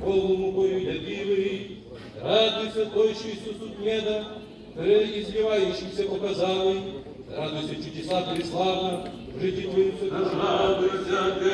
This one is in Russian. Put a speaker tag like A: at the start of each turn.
A: голову мукою ядивий. Радуйся, той, що меда, переизливающийся показалый. Радуйся, чудеса преславно, в житті Твоїм
B: Радуйся, ты.